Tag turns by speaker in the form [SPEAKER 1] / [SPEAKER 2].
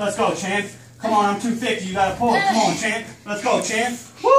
[SPEAKER 1] Let's go, champ. Come on, I'm 250. You gotta pull. Come on, champ. Let's go, champ. Woo!